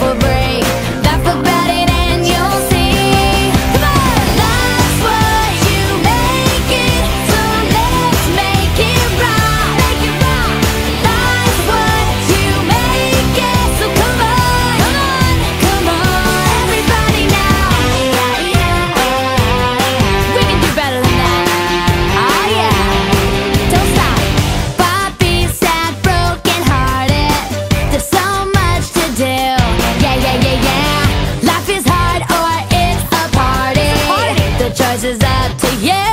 never yeah.